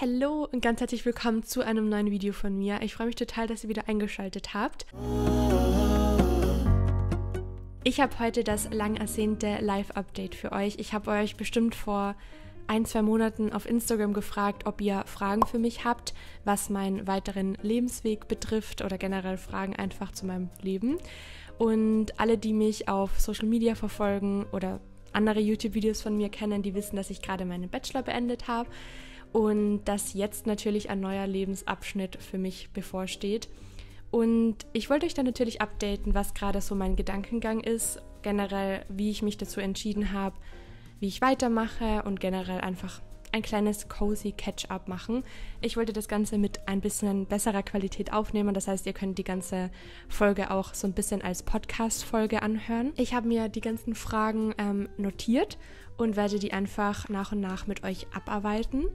Hallo und ganz herzlich willkommen zu einem neuen Video von mir. Ich freue mich total, dass ihr wieder eingeschaltet habt. Ich habe heute das lang ersehnte Live-Update für euch. Ich habe euch bestimmt vor ein, zwei Monaten auf Instagram gefragt, ob ihr Fragen für mich habt, was meinen weiteren Lebensweg betrifft oder generell Fragen einfach zu meinem Leben. Und alle, die mich auf Social Media verfolgen oder andere YouTube-Videos von mir kennen, die wissen, dass ich gerade meinen Bachelor beendet habe und dass jetzt natürlich ein neuer Lebensabschnitt für mich bevorsteht. Und ich wollte euch dann natürlich updaten, was gerade so mein Gedankengang ist, generell, wie ich mich dazu entschieden habe, wie ich weitermache und generell einfach ein kleines cozy Catch-up machen. Ich wollte das Ganze mit ein bisschen besserer Qualität aufnehmen. Das heißt, ihr könnt die ganze Folge auch so ein bisschen als Podcast-Folge anhören. Ich habe mir die ganzen Fragen ähm, notiert und werde die einfach nach und nach mit euch abarbeiten.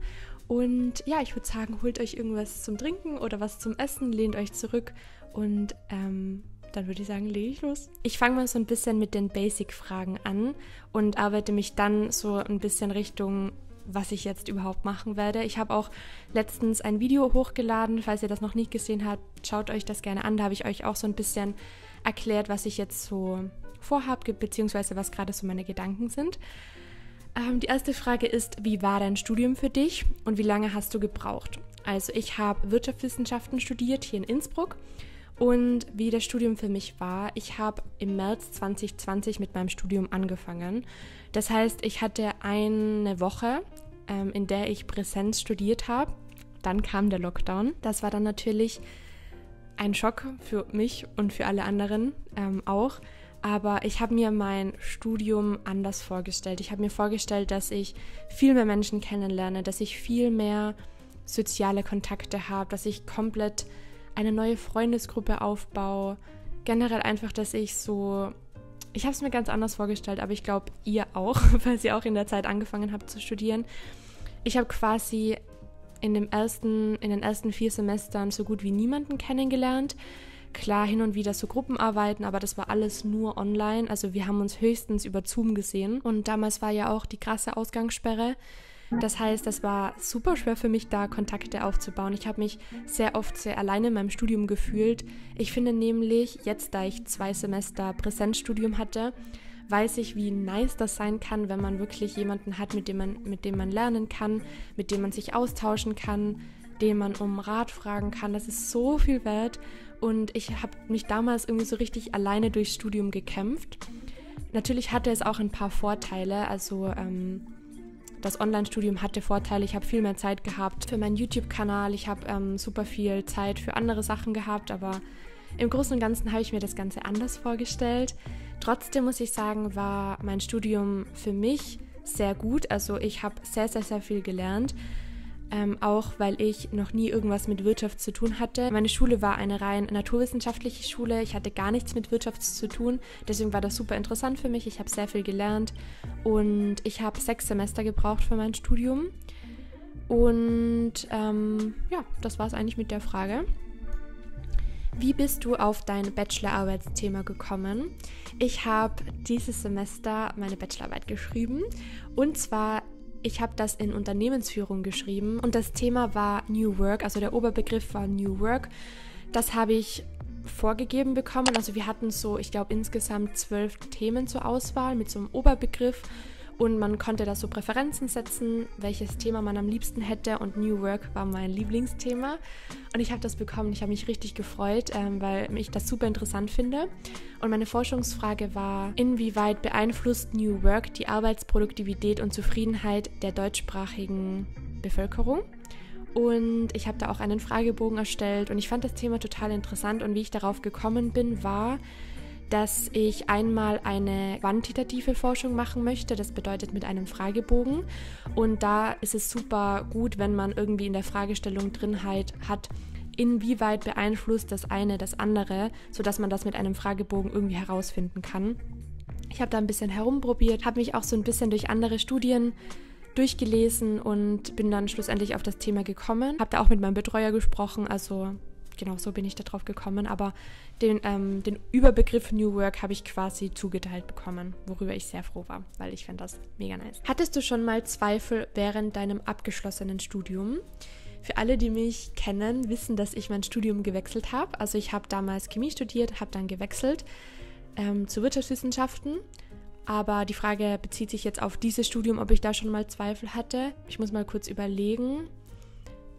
Und ja, ich würde sagen, holt euch irgendwas zum Trinken oder was zum Essen, lehnt euch zurück und ähm, dann würde ich sagen, lege ich los. Ich fange mal so ein bisschen mit den Basic-Fragen an und arbeite mich dann so ein bisschen Richtung was ich jetzt überhaupt machen werde. Ich habe auch letztens ein Video hochgeladen, falls ihr das noch nicht gesehen habt, schaut euch das gerne an. Da habe ich euch auch so ein bisschen erklärt, was ich jetzt so vorhabe, beziehungsweise was gerade so meine Gedanken sind. Ähm, die erste Frage ist, wie war dein Studium für dich und wie lange hast du gebraucht? Also ich habe Wirtschaftswissenschaften studiert hier in Innsbruck und wie das Studium für mich war, ich habe im März 2020 mit meinem Studium angefangen. Das heißt, ich hatte eine Woche, ähm, in der ich Präsenz studiert habe. Dann kam der Lockdown. Das war dann natürlich ein Schock für mich und für alle anderen ähm, auch. Aber ich habe mir mein Studium anders vorgestellt. Ich habe mir vorgestellt, dass ich viel mehr Menschen kennenlerne, dass ich viel mehr soziale Kontakte habe, dass ich komplett eine neue Freundesgruppe aufbaue. Generell einfach, dass ich so. Ich habe es mir ganz anders vorgestellt, aber ich glaube, ihr auch, falls ihr auch in der Zeit angefangen habt zu studieren. Ich habe quasi in, dem ersten, in den ersten vier Semestern so gut wie niemanden kennengelernt. Klar, hin und wieder so Gruppenarbeiten, aber das war alles nur online. Also wir haben uns höchstens über Zoom gesehen. Und damals war ja auch die krasse Ausgangssperre. Das heißt, es war super schwer für mich, da Kontakte aufzubauen. Ich habe mich sehr oft sehr alleine in meinem Studium gefühlt. Ich finde nämlich, jetzt da ich zwei Semester Präsenzstudium hatte, weiß ich, wie nice das sein kann, wenn man wirklich jemanden hat, mit dem man, mit dem man lernen kann, mit dem man sich austauschen kann, den man um Rat fragen kann. Das ist so viel wert. Und ich habe mich damals irgendwie so richtig alleine durchs Studium gekämpft. Natürlich hatte es auch ein paar Vorteile. Also ähm, das Online-Studium hatte Vorteile. Ich habe viel mehr Zeit gehabt für meinen YouTube-Kanal. Ich habe ähm, super viel Zeit für andere Sachen gehabt, aber im Großen und Ganzen habe ich mir das Ganze anders vorgestellt. Trotzdem muss ich sagen, war mein Studium für mich sehr gut. Also ich habe sehr, sehr, sehr viel gelernt ähm, auch weil ich noch nie irgendwas mit Wirtschaft zu tun hatte. Meine Schule war eine rein naturwissenschaftliche Schule. Ich hatte gar nichts mit Wirtschaft zu tun. Deswegen war das super interessant für mich. Ich habe sehr viel gelernt und ich habe sechs Semester gebraucht für mein Studium. Und ähm, ja, das war es eigentlich mit der Frage. Wie bist du auf dein Bachelorarbeitsthema gekommen? Ich habe dieses Semester meine Bachelorarbeit geschrieben und zwar ich habe das in Unternehmensführung geschrieben und das Thema war New Work, also der Oberbegriff war New Work. Das habe ich vorgegeben bekommen. Also wir hatten so, ich glaube, insgesamt zwölf Themen zur Auswahl mit so einem Oberbegriff und man konnte da so Präferenzen setzen, welches Thema man am liebsten hätte. Und New Work war mein Lieblingsthema. Und ich habe das bekommen. Ich habe mich richtig gefreut, ähm, weil ich das super interessant finde. Und meine Forschungsfrage war, inwieweit beeinflusst New Work die Arbeitsproduktivität und Zufriedenheit der deutschsprachigen Bevölkerung? Und ich habe da auch einen Fragebogen erstellt und ich fand das Thema total interessant. Und wie ich darauf gekommen bin, war, dass ich einmal eine quantitative Forschung machen möchte. Das bedeutet mit einem Fragebogen. Und da ist es super gut, wenn man irgendwie in der Fragestellung drin halt hat, inwieweit beeinflusst das eine das andere, sodass man das mit einem Fragebogen irgendwie herausfinden kann. Ich habe da ein bisschen herumprobiert, habe mich auch so ein bisschen durch andere Studien durchgelesen und bin dann schlussendlich auf das Thema gekommen. Habe da auch mit meinem Betreuer gesprochen, also genau so bin ich darauf gekommen. Aber den, ähm, den Überbegriff New Work habe ich quasi zugeteilt bekommen, worüber ich sehr froh war, weil ich fand das mega nice. Hattest du schon mal Zweifel während deinem abgeschlossenen Studium? Für alle, die mich kennen, wissen, dass ich mein Studium gewechselt habe. Also ich habe damals Chemie studiert, habe dann gewechselt ähm, zu Wirtschaftswissenschaften. Aber die Frage bezieht sich jetzt auf dieses Studium, ob ich da schon mal Zweifel hatte. Ich muss mal kurz überlegen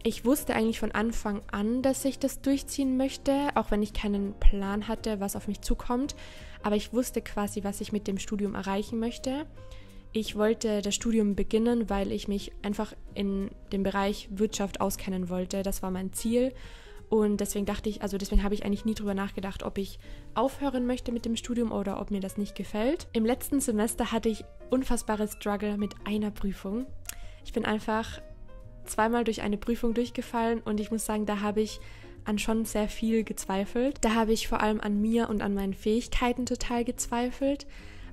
ich wusste eigentlich von Anfang an, dass ich das durchziehen möchte, auch wenn ich keinen Plan hatte, was auf mich zukommt. Aber ich wusste quasi, was ich mit dem Studium erreichen möchte. Ich wollte das Studium beginnen, weil ich mich einfach in dem Bereich Wirtschaft auskennen wollte. Das war mein Ziel. Und deswegen dachte ich, also deswegen habe ich eigentlich nie drüber nachgedacht, ob ich aufhören möchte mit dem Studium oder ob mir das nicht gefällt. Im letzten Semester hatte ich unfassbare Struggle mit einer Prüfung. Ich bin einfach zweimal durch eine Prüfung durchgefallen und ich muss sagen, da habe ich an schon sehr viel gezweifelt. Da habe ich vor allem an mir und an meinen Fähigkeiten total gezweifelt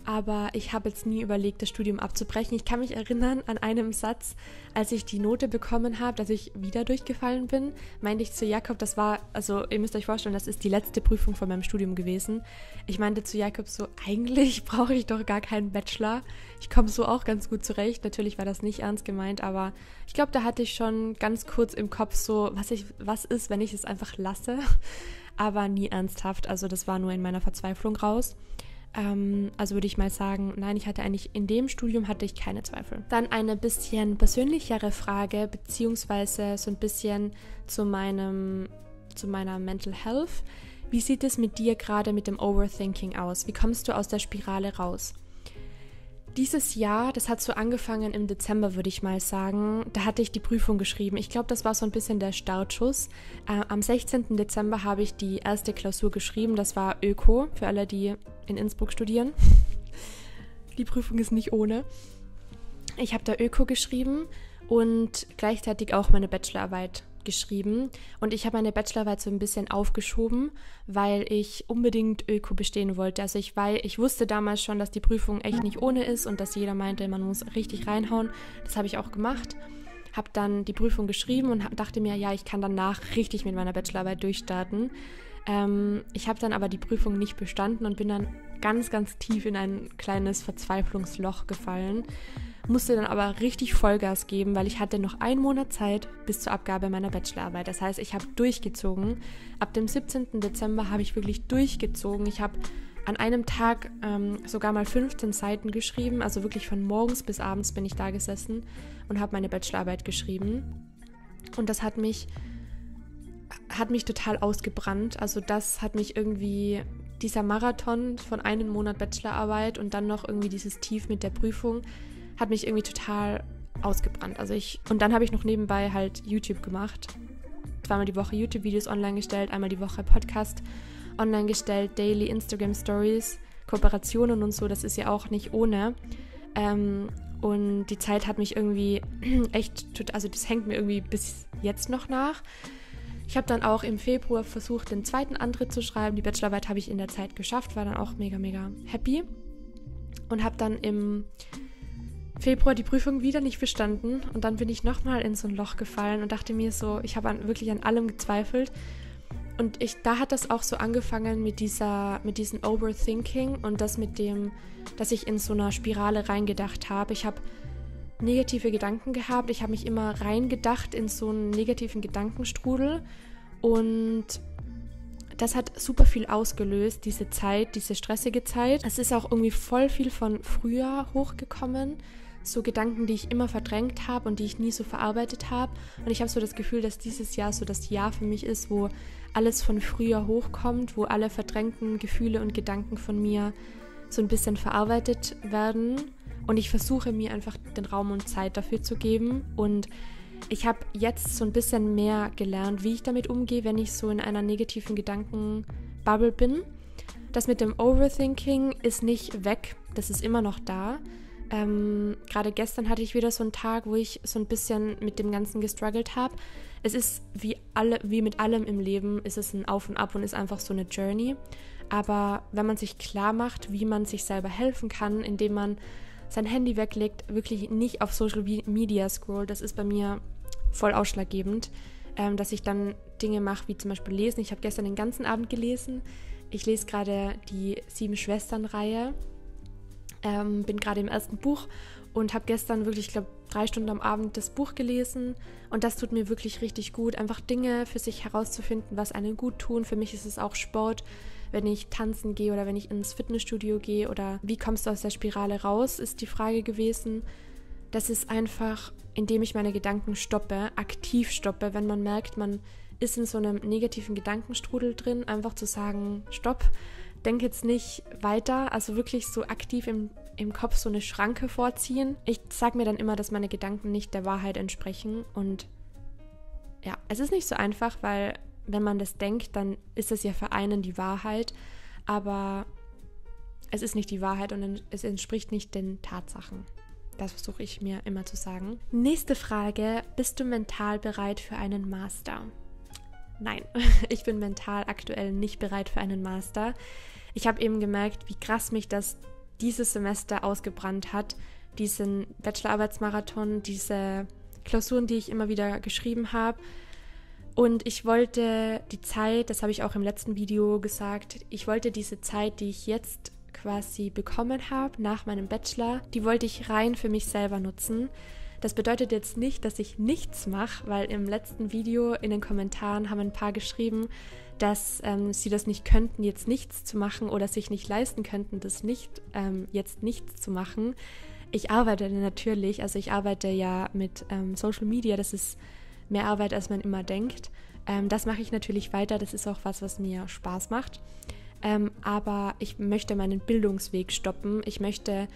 aber ich habe jetzt nie überlegt, das Studium abzubrechen. Ich kann mich erinnern an einem Satz, als ich die Note bekommen habe, dass ich wieder durchgefallen bin, meinte ich zu Jakob, das war, also ihr müsst euch vorstellen, das ist die letzte Prüfung von meinem Studium gewesen. Ich meinte zu Jakob so, eigentlich brauche ich doch gar keinen Bachelor. Ich komme so auch ganz gut zurecht. Natürlich war das nicht ernst gemeint, aber ich glaube, da hatte ich schon ganz kurz im Kopf so, was, ich, was ist, wenn ich es einfach lasse. Aber nie ernsthaft. Also das war nur in meiner Verzweiflung raus. Ähm, also würde ich mal sagen, nein, ich hatte eigentlich in dem Studium hatte ich keine Zweifel. Dann eine bisschen persönlichere Frage, beziehungsweise so ein bisschen zu meinem, zu meiner Mental Health. Wie sieht es mit dir gerade mit dem Overthinking aus? Wie kommst du aus der Spirale raus? Dieses Jahr, das hat so angefangen im Dezember, würde ich mal sagen. Da hatte ich die Prüfung geschrieben. Ich glaube, das war so ein bisschen der Startschuss. Äh, am 16. Dezember habe ich die erste Klausur geschrieben. Das war Öko, für alle, die in Innsbruck studieren. Die Prüfung ist nicht ohne. Ich habe da Öko geschrieben und gleichzeitig auch meine Bachelorarbeit geschrieben und ich habe meine Bachelorarbeit so ein bisschen aufgeschoben, weil ich unbedingt Öko bestehen wollte. Also ich, weil, ich wusste damals schon, dass die Prüfung echt nicht ohne ist und dass jeder meinte, man muss richtig reinhauen. Das habe ich auch gemacht. Habe dann die Prüfung geschrieben und dachte mir, ja, ich kann danach richtig mit meiner Bachelorarbeit durchstarten. Ähm, ich habe dann aber die Prüfung nicht bestanden und bin dann ganz, ganz tief in ein kleines Verzweiflungsloch gefallen musste dann aber richtig Vollgas geben, weil ich hatte noch einen Monat Zeit bis zur Abgabe meiner Bachelorarbeit. Das heißt, ich habe durchgezogen. Ab dem 17. Dezember habe ich wirklich durchgezogen. Ich habe an einem Tag ähm, sogar mal 15 Seiten geschrieben. Also wirklich von morgens bis abends bin ich da gesessen und habe meine Bachelorarbeit geschrieben. Und das hat mich, hat mich total ausgebrannt. Also das hat mich irgendwie, dieser Marathon von einem Monat Bachelorarbeit und dann noch irgendwie dieses Tief mit der Prüfung, hat mich irgendwie total ausgebrannt. Also ich, und dann habe ich noch nebenbei halt YouTube gemacht. Zweimal die Woche YouTube-Videos online gestellt, einmal die Woche Podcast online gestellt, Daily Instagram Stories, Kooperationen und so, das ist ja auch nicht ohne. Ähm, und die Zeit hat mich irgendwie echt, also das hängt mir irgendwie bis jetzt noch nach. Ich habe dann auch im Februar versucht, den zweiten Antritt zu schreiben. Die Bachelorarbeit habe ich in der Zeit geschafft, war dann auch mega, mega happy. Und habe dann im Februar die Prüfung wieder nicht bestanden und dann bin ich nochmal in so ein Loch gefallen und dachte mir so, ich habe an, wirklich an allem gezweifelt. Und ich, da hat das auch so angefangen mit dieser, mit diesem Overthinking und das mit dem, dass ich in so einer Spirale reingedacht habe. Ich habe negative Gedanken gehabt, ich habe mich immer reingedacht in so einen negativen Gedankenstrudel und das hat super viel ausgelöst, diese Zeit, diese stressige Zeit. Es ist auch irgendwie voll viel von früher hochgekommen so Gedanken, die ich immer verdrängt habe und die ich nie so verarbeitet habe. Und ich habe so das Gefühl, dass dieses Jahr so das Jahr für mich ist, wo alles von früher hochkommt, wo alle verdrängten Gefühle und Gedanken von mir so ein bisschen verarbeitet werden. Und ich versuche mir einfach den Raum und Zeit dafür zu geben. Und ich habe jetzt so ein bisschen mehr gelernt, wie ich damit umgehe, wenn ich so in einer negativen Gedankenbubble bin. Das mit dem Overthinking ist nicht weg, das ist immer noch da. Ähm, Gerade gestern hatte ich wieder so einen Tag, wo ich so ein bisschen mit dem Ganzen gestruggelt habe. Es ist wie, alle, wie mit allem im Leben, ist es ein Auf und Ab und ist einfach so eine Journey. Aber wenn man sich klar macht, wie man sich selber helfen kann, indem man sein Handy weglegt, wirklich nicht auf Social Media scrollt, das ist bei mir voll ausschlaggebend. ähm, dass ich dann Dinge mache, wie zum Beispiel lesen. Ich habe gestern den ganzen Abend gelesen. Ich lese gerade die Sieben Schwestern-Reihe. Ähm, bin gerade im ersten Buch und habe gestern wirklich, ich glaube, drei Stunden am Abend das Buch gelesen. Und das tut mir wirklich richtig gut, einfach Dinge für sich herauszufinden, was einen gut tun. Für mich ist es auch Sport, wenn ich tanzen gehe oder wenn ich ins Fitnessstudio gehe oder wie kommst du aus der Spirale raus, ist die Frage gewesen. Das ist einfach, indem ich meine Gedanken stoppe, aktiv stoppe, wenn man merkt, man ist in so einem negativen Gedankenstrudel drin, einfach zu sagen, stopp, denk jetzt nicht weiter, also wirklich so aktiv im, im Kopf so eine Schranke vorziehen. Ich sage mir dann immer, dass meine Gedanken nicht der Wahrheit entsprechen und ja, es ist nicht so einfach, weil wenn man das denkt, dann ist es ja für einen die Wahrheit, aber es ist nicht die Wahrheit und es entspricht nicht den Tatsachen. Das versuche ich mir immer zu sagen. Nächste Frage, bist du mental bereit für einen Master? Nein, ich bin mental aktuell nicht bereit für einen Master. Ich habe eben gemerkt, wie krass mich das dieses Semester ausgebrannt hat. Diesen Bachelorarbeitsmarathon, diese Klausuren, die ich immer wieder geschrieben habe. Und ich wollte die Zeit, das habe ich auch im letzten Video gesagt, ich wollte diese Zeit, die ich jetzt quasi bekommen habe nach meinem Bachelor, die wollte ich rein für mich selber nutzen. Das bedeutet jetzt nicht, dass ich nichts mache, weil im letzten Video in den Kommentaren haben ein paar geschrieben, dass ähm, sie das nicht könnten, jetzt nichts zu machen oder sich nicht leisten könnten, das nicht ähm, jetzt nichts zu machen. Ich arbeite natürlich, also ich arbeite ja mit ähm, Social Media, das ist mehr Arbeit, als man immer denkt. Ähm, das mache ich natürlich weiter, das ist auch was, was mir Spaß macht. Ähm, aber ich möchte meinen Bildungsweg stoppen. Ich möchte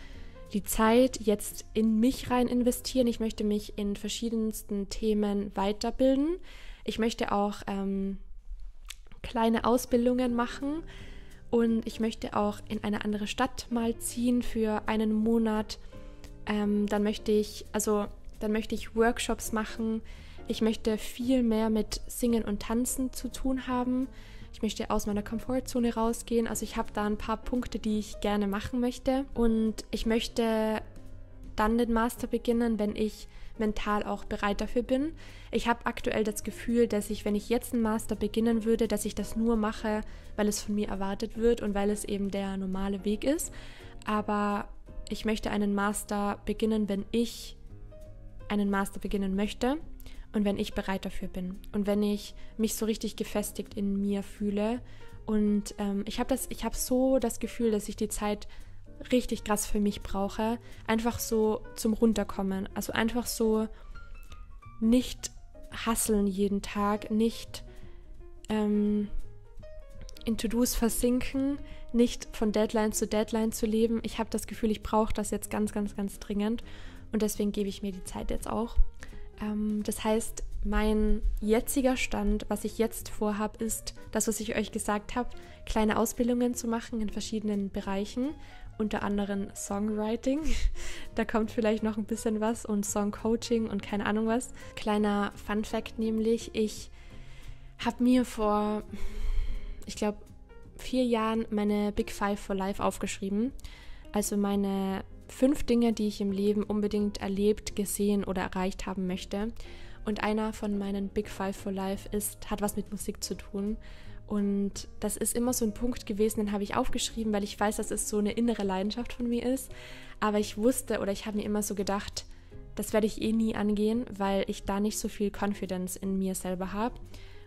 die Zeit jetzt in mich rein investieren. Ich möchte mich in verschiedensten Themen weiterbilden. Ich möchte auch ähm, kleine Ausbildungen machen und ich möchte auch in eine andere Stadt mal ziehen für einen Monat. Ähm, dann möchte ich, also dann möchte ich Workshops machen. Ich möchte viel mehr mit Singen und Tanzen zu tun haben. Ich möchte aus meiner Komfortzone rausgehen. Also ich habe da ein paar Punkte, die ich gerne machen möchte. Und ich möchte dann den Master beginnen, wenn ich mental auch bereit dafür bin. Ich habe aktuell das Gefühl, dass ich, wenn ich jetzt einen Master beginnen würde, dass ich das nur mache, weil es von mir erwartet wird und weil es eben der normale Weg ist. Aber ich möchte einen Master beginnen, wenn ich einen Master beginnen möchte und wenn ich bereit dafür bin und wenn ich mich so richtig gefestigt in mir fühle. Und ähm, ich habe das, ich habe so das Gefühl, dass ich die Zeit richtig krass für mich brauche, einfach so zum Runterkommen. Also einfach so nicht hasseln jeden Tag, nicht ähm, in To-Dos versinken, nicht von Deadline zu Deadline zu leben. Ich habe das Gefühl, ich brauche das jetzt ganz, ganz, ganz dringend. Und deswegen gebe ich mir die Zeit jetzt auch. Ähm, das heißt, mein jetziger Stand, was ich jetzt vorhabe, ist das, was ich euch gesagt habe, kleine Ausbildungen zu machen in verschiedenen Bereichen, unter anderem Songwriting. da kommt vielleicht noch ein bisschen was und Songcoaching und keine Ahnung was. Kleiner Fun Fact nämlich, ich habe mir vor, ich glaube, vier Jahren meine Big Five for Life aufgeschrieben. Also meine fünf Dinge, die ich im Leben unbedingt erlebt, gesehen oder erreicht haben möchte. Und einer von meinen Big Five for Life ist, hat was mit Musik zu tun. Und das ist immer so ein Punkt gewesen, den habe ich aufgeschrieben, weil ich weiß, dass es so eine innere Leidenschaft von mir ist. Aber ich wusste oder ich habe mir immer so gedacht, das werde ich eh nie angehen, weil ich da nicht so viel Confidence in mir selber habe.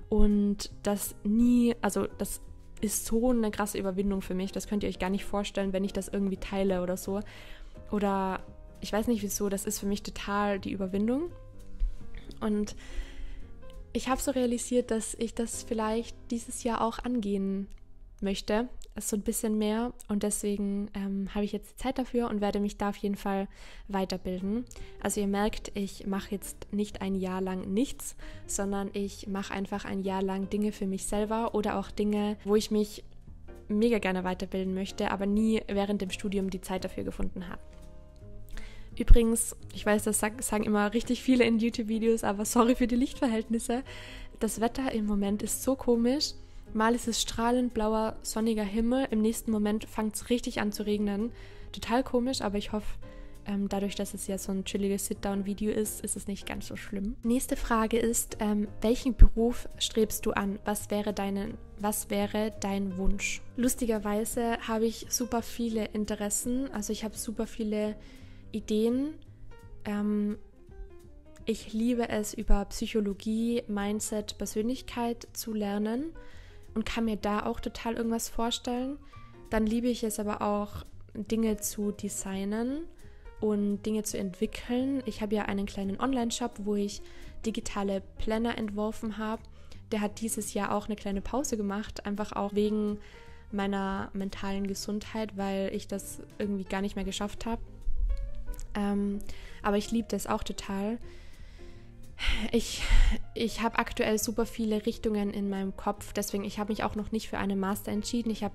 Und das nie, also das ist so eine krasse Überwindung für mich. Das könnt ihr euch gar nicht vorstellen, wenn ich das irgendwie teile oder so. Oder ich weiß nicht wieso, das ist für mich total die Überwindung. Und ich habe so realisiert, dass ich das vielleicht dieses Jahr auch angehen möchte. Ist so ein bisschen mehr und deswegen ähm, habe ich jetzt Zeit dafür und werde mich da auf jeden Fall weiterbilden. Also ihr merkt, ich mache jetzt nicht ein Jahr lang nichts, sondern ich mache einfach ein Jahr lang Dinge für mich selber oder auch Dinge, wo ich mich mega gerne weiterbilden möchte, aber nie während dem Studium die Zeit dafür gefunden habe. Übrigens, ich weiß, das sagen immer richtig viele in YouTube-Videos, aber sorry für die Lichtverhältnisse. Das Wetter im Moment ist so komisch. Mal ist es strahlend blauer, sonniger Himmel, im nächsten Moment fängt es richtig an zu regnen. Total komisch, aber ich hoffe, Ähm, dadurch, dass es ja so ein chilliges Sit-Down-Video ist, ist es nicht ganz so schlimm. Nächste Frage ist, ähm, welchen Beruf strebst du an? Was wäre, deine, was wäre dein Wunsch? Lustigerweise habe ich super viele Interessen, also ich habe super viele Ideen. Ähm, ich liebe es, über Psychologie, Mindset, Persönlichkeit zu lernen und kann mir da auch total irgendwas vorstellen. Dann liebe ich es aber auch, Dinge zu designen und Dinge zu entwickeln. Ich habe ja einen kleinen Online-Shop, wo ich digitale Planner entworfen habe. Der hat dieses Jahr auch eine kleine Pause gemacht, einfach auch wegen meiner mentalen Gesundheit, weil ich das irgendwie gar nicht mehr geschafft habe. Ähm, aber ich liebe das auch total. Ich, ich habe aktuell super viele Richtungen in meinem Kopf, deswegen ich habe mich auch noch nicht für eine Master entschieden. Ich habe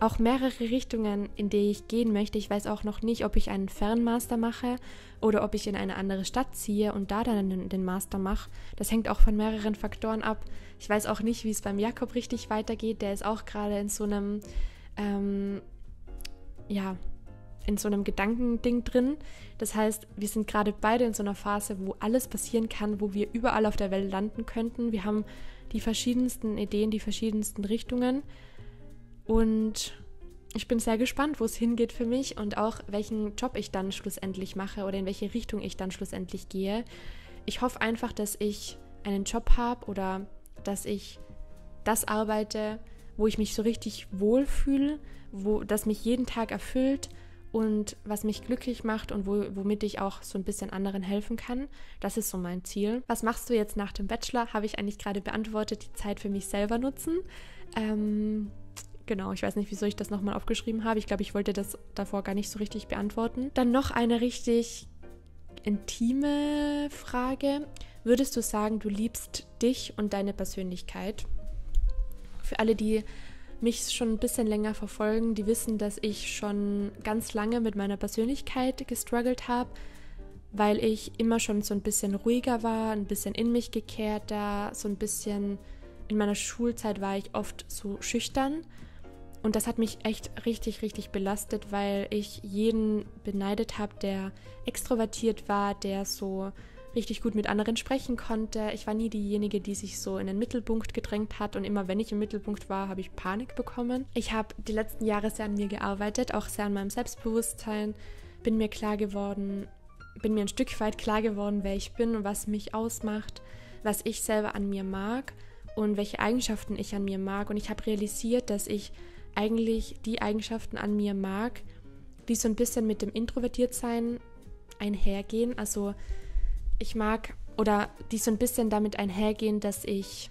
auch mehrere Richtungen, in die ich gehen möchte. Ich weiß auch noch nicht, ob ich einen Fernmaster mache oder ob ich in eine andere Stadt ziehe und da dann den, den Master mache. Das hängt auch von mehreren Faktoren ab. Ich weiß auch nicht, wie es beim Jakob richtig weitergeht. Der ist auch gerade in so einem, ähm, ja, in so einem Gedankending drin. Das heißt, wir sind gerade beide in so einer Phase, wo alles passieren kann, wo wir überall auf der Welt landen könnten. Wir haben die verschiedensten Ideen, die verschiedensten Richtungen. Und ich bin sehr gespannt, wo es hingeht für mich und auch welchen Job ich dann schlussendlich mache oder in welche Richtung ich dann schlussendlich gehe. Ich hoffe einfach, dass ich einen Job habe oder dass ich das arbeite, wo ich mich so richtig wohlfühle, wo das mich jeden Tag erfüllt und was mich glücklich macht und wo, womit ich auch so ein bisschen anderen helfen kann. Das ist so mein Ziel. Was machst du jetzt nach dem Bachelor? Habe ich eigentlich gerade beantwortet, die Zeit für mich selber nutzen. Ähm, Genau, ich weiß nicht, wieso ich das nochmal aufgeschrieben habe. Ich glaube, ich wollte das davor gar nicht so richtig beantworten. Dann noch eine richtig intime Frage. Würdest du sagen, du liebst dich und deine Persönlichkeit? Für alle, die mich schon ein bisschen länger verfolgen, die wissen, dass ich schon ganz lange mit meiner Persönlichkeit gestruggelt habe, weil ich immer schon so ein bisschen ruhiger war, ein bisschen in mich gekehrter, so ein bisschen in meiner Schulzeit war ich oft so schüchtern. Und das hat mich echt richtig, richtig belastet, weil ich jeden beneidet habe, der extrovertiert war, der so richtig gut mit anderen sprechen konnte. Ich war nie diejenige, die sich so in den Mittelpunkt gedrängt hat und immer wenn ich im Mittelpunkt war, habe ich Panik bekommen. Ich habe die letzten Jahre sehr an mir gearbeitet, auch sehr an meinem Selbstbewusstsein, bin mir klar geworden, bin mir ein Stück weit klar geworden, wer ich bin und was mich ausmacht, was ich selber an mir mag und welche Eigenschaften ich an mir mag und ich habe realisiert, dass ich eigentlich die Eigenschaften an mir mag, die so ein bisschen mit dem Introvertiertsein einhergehen. Also ich mag oder die so ein bisschen damit einhergehen, dass ich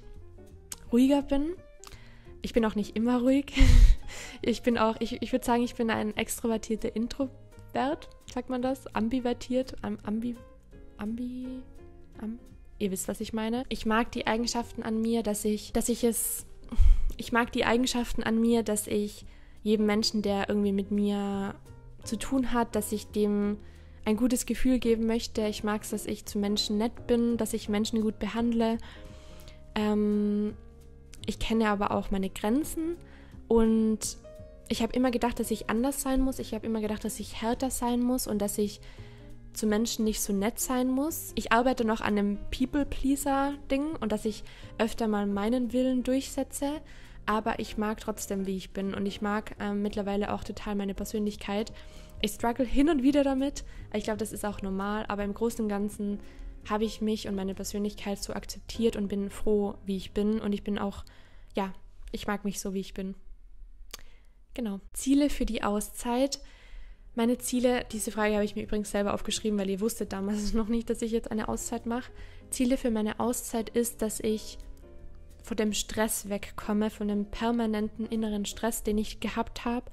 ruhiger bin. Ich bin auch nicht immer ruhig. Ich bin auch, ich, ich würde sagen, ich bin ein extrovertierter Introvert, sagt man das? Ambivertiert, ambi, ambi, am, ihr wisst, was ich meine. Ich mag die Eigenschaften an mir, dass ich, dass ich es ich mag die Eigenschaften an mir, dass ich jedem Menschen, der irgendwie mit mir zu tun hat, dass ich dem ein gutes Gefühl geben möchte. Ich mag es, dass ich zu Menschen nett bin, dass ich Menschen gut behandle. Ähm, ich kenne aber auch meine Grenzen und ich habe immer gedacht, dass ich anders sein muss. Ich habe immer gedacht, dass ich härter sein muss und dass ich zu Menschen nicht so nett sein muss. Ich arbeite noch an einem People-Pleaser-Ding und dass ich öfter mal meinen Willen durchsetze. Aber ich mag trotzdem, wie ich bin. Und ich mag ähm, mittlerweile auch total meine Persönlichkeit. Ich struggle hin und wieder damit. Ich glaube, das ist auch normal. Aber im Großen und Ganzen habe ich mich und meine Persönlichkeit so akzeptiert und bin froh, wie ich bin. Und ich bin auch, ja, ich mag mich so, wie ich bin. Genau. Ziele für die Auszeit. Meine Ziele, diese Frage habe ich mir übrigens selber aufgeschrieben, weil ihr wusstet damals noch nicht, dass ich jetzt eine Auszeit mache. Ziele für meine Auszeit ist, dass ich von dem Stress wegkomme, von dem permanenten inneren Stress, den ich gehabt habe.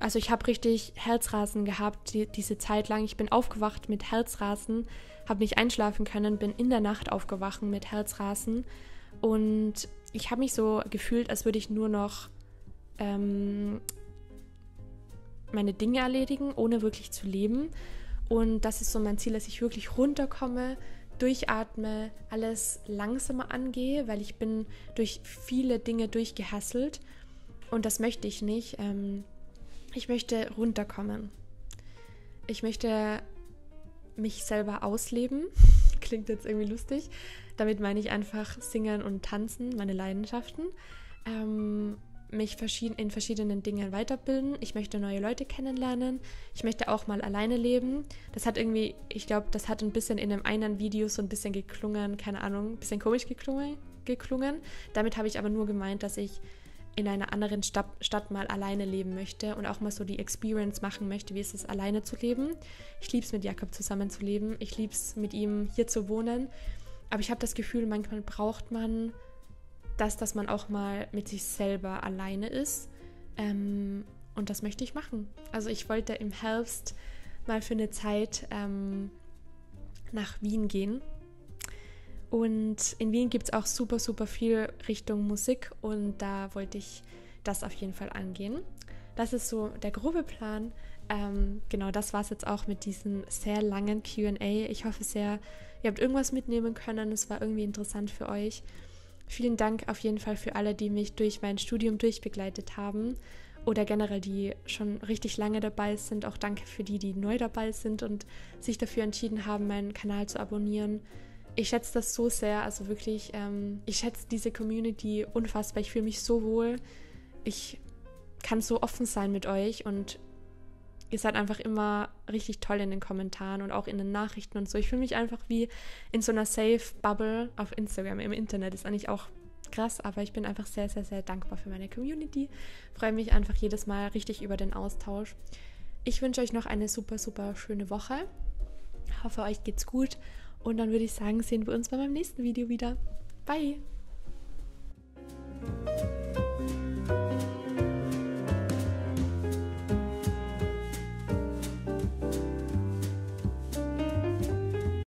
Also ich habe richtig Herzrasen gehabt die, diese Zeit lang. Ich bin aufgewacht mit Herzrasen, habe nicht einschlafen können, bin in der Nacht aufgewacht mit Herzrasen und ich habe mich so gefühlt, als würde ich nur noch ähm, meine Dinge erledigen, ohne wirklich zu leben. Und das ist so mein Ziel, dass ich wirklich runterkomme, durchatme, alles langsamer angehe, weil ich bin durch viele Dinge durchgehasselt und das möchte ich nicht. Ähm, ich möchte runterkommen. ich möchte mich selber ausleben. Klingt jetzt irgendwie lustig. Damit meine ich einfach singen und tanzen, meine Leidenschaften. Ähm, mich in verschiedenen Dingen weiterbilden. Ich möchte neue Leute kennenlernen. Ich möchte auch mal alleine leben. Das hat irgendwie, ich glaube, das hat ein bisschen in einem einen Video so ein bisschen geklungen, keine Ahnung, ein bisschen komisch geklungen. geklungen. Damit habe ich aber nur gemeint, dass ich in einer anderen Stadt, Stadt mal alleine leben möchte und auch mal so die Experience machen möchte, wie es ist, alleine zu leben. Ich liebe es, mit Jakob zusammen zu leben. Ich liebe es, mit ihm hier zu wohnen. Aber ich habe das Gefühl, manchmal braucht man das, dass man auch mal mit sich selber alleine ist. Ähm, und das möchte ich machen. Also ich wollte im Herbst mal für eine Zeit ähm, nach Wien gehen. Und in Wien gibt es auch super, super viel Richtung Musik und da wollte ich das auf jeden Fall angehen. Das ist so der grobe Plan. Ähm, genau, das war es jetzt auch mit diesem sehr langen QA. Ich hoffe sehr, ihr habt irgendwas mitnehmen können. Es war irgendwie interessant für euch. Vielen Dank auf jeden Fall für alle, die mich durch mein Studium durchbegleitet haben oder generell die schon richtig lange dabei sind. Auch danke für die, die neu dabei sind und sich dafür entschieden haben, meinen Kanal zu abonnieren. Ich schätze das so sehr, also wirklich, ähm, ich schätze diese Community unfassbar. Ich fühle mich so wohl. Ich kann so offen sein mit euch und ihr seid einfach immer richtig toll in den Kommentaren und auch in den Nachrichten und so. Ich fühle mich einfach wie in so einer Safe Bubble auf Instagram, im Internet. Ist eigentlich auch krass, aber ich bin einfach sehr, sehr, sehr dankbar für meine Community. Freue mich einfach jedes Mal richtig über den Austausch. Ich wünsche euch noch eine super, super schöne Woche. Hoffe, euch geht's gut. Und dann würde ich sagen, sehen wir uns bei meinem nächsten Video wieder. Bye!